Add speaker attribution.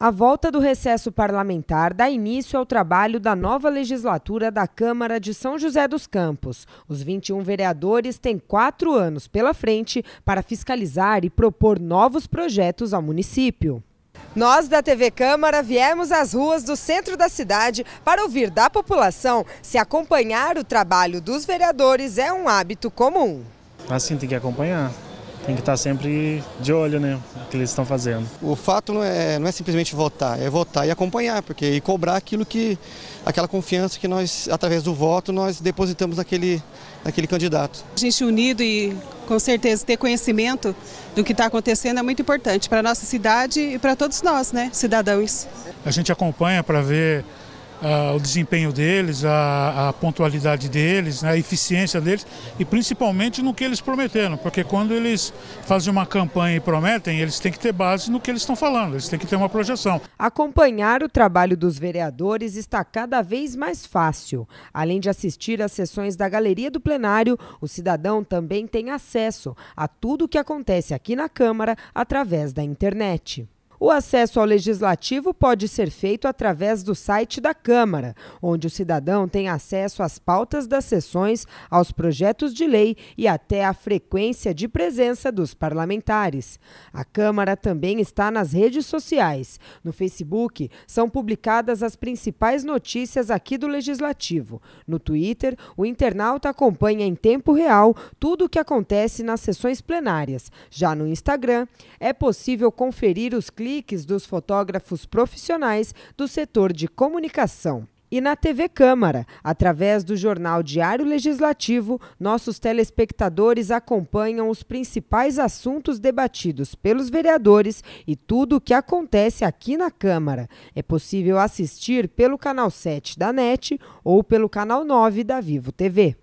Speaker 1: A volta do recesso parlamentar dá início ao trabalho da nova legislatura da Câmara de São José dos Campos. Os 21 vereadores têm quatro anos pela frente para fiscalizar e propor novos projetos ao município. Nós da TV Câmara viemos às ruas do centro da cidade para ouvir da população se acompanhar o trabalho dos vereadores é um hábito comum.
Speaker 2: Assim tem que acompanhar tem que estar sempre de olho né, no que eles estão fazendo.
Speaker 3: O fato não é, não é simplesmente votar, é votar e acompanhar, porque e cobrar aquilo que, aquela confiança que nós, através do voto, nós depositamos naquele, naquele candidato.
Speaker 4: A gente unido e com certeza ter conhecimento do que está acontecendo é muito importante para a nossa cidade e para todos nós, né, cidadãos.
Speaker 5: A gente acompanha para ver o desempenho deles, a, a pontualidade deles, né, a eficiência deles e principalmente no que eles prometeram, porque quando eles fazem uma campanha e prometem, eles têm que ter base no que eles estão falando, eles têm que ter uma projeção.
Speaker 1: Acompanhar o trabalho dos vereadores está cada vez mais fácil. Além de assistir às sessões da galeria do plenário, o cidadão também tem acesso a tudo o que acontece aqui na Câmara através da internet. O acesso ao legislativo pode ser feito através do site da Câmara, onde o cidadão tem acesso às pautas das sessões, aos projetos de lei e até à frequência de presença dos parlamentares. A Câmara também está nas redes sociais. No Facebook são publicadas as principais notícias aqui do Legislativo. No Twitter, o internauta acompanha em tempo real tudo o que acontece nas sessões plenárias. Já no Instagram, é possível conferir os clipes cliques dos fotógrafos profissionais do setor de comunicação. E na TV Câmara, através do jornal Diário Legislativo, nossos telespectadores acompanham os principais assuntos debatidos pelos vereadores e tudo o que acontece aqui na Câmara. É possível assistir pelo canal 7 da NET ou pelo canal 9 da Vivo TV.